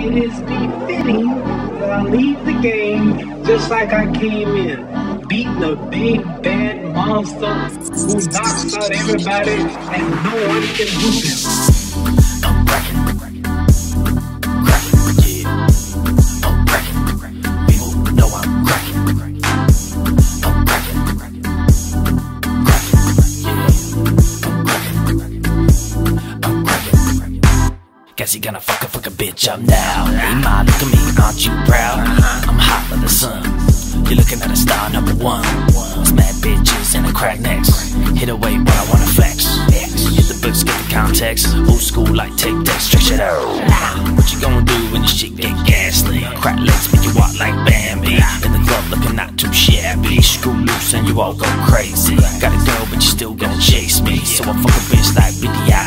it is befitting that I leave the game just like I came in, beating a big bad monster who knocks out everybody and no one can move him. He gonna fuck a fuck a bitch up now. Hey ma, look at me, aren't you proud? I'm hot like the sun. You're looking at a star number one. Smack bitches and a crack necks. Hit away when I wanna flex. Hit the books, get the context. Old school like take that, stretch it out. What you gonna do when your shit get ghastly? Crack legs make you walk like Bambi. In the club looking not too shabby. Screw loose and you all go crazy. Got a girl, but you still gonna chase me. So I fuck a bitch like BDIB.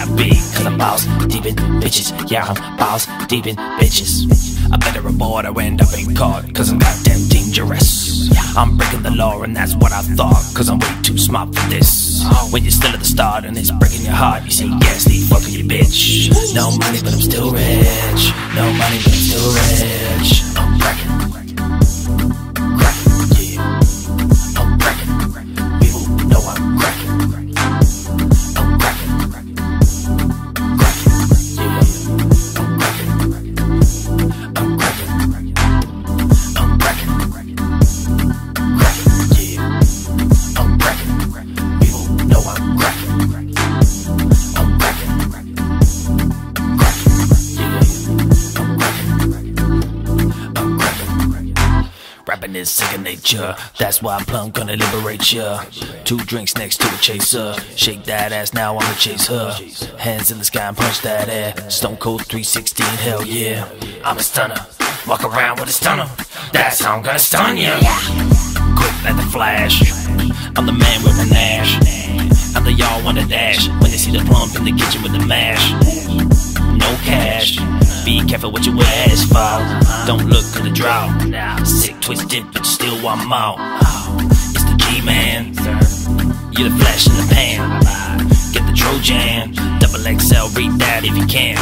I'm boss deep in bitches. Yeah, I'm boss deep in bitches. I better abort or end up in court. Cause I'm goddamn dangerous. I'm breaking the law and that's what I thought. Cause I'm way too smart for this. When you're still at the start and it's breaking your heart, you say Ghastly, fucking your bitch. No money, but I'm still rich. No money, but I'm still rich. Rapping is second nature, that's why I'm plumb gonna liberate ya. Two drinks next to a chaser, shake that ass now I'ma chase her. Hands in the sky and punch that air. Stone cold 316, hell yeah. I'm a stunner, walk around with a stunner. That's how I'm gonna stun ya. Quick like the flash, I'm the man with the nash. I'm the y'all wanna dash when they see the plump in the kitchen with the mash no cash. Be careful what you ask for. Don't look in the drought. Sick, twisted, but you still want more. It's the G man. You're the flash in the pan. Get the Trojan. Double XL, read that if you can.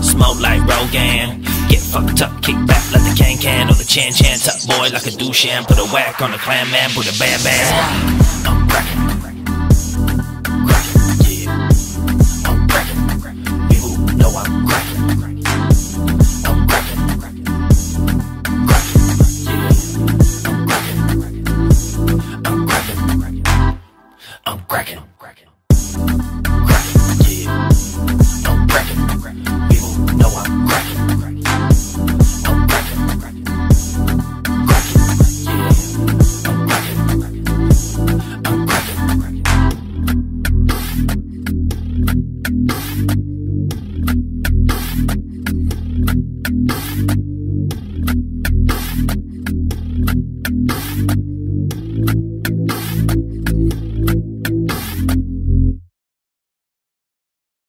Smoke like Rogan. Get fucked up, kick back like the can can or the chan chan tuck boy like a douche Put a whack on the clan man, put a bam bam. I'm cracking. us.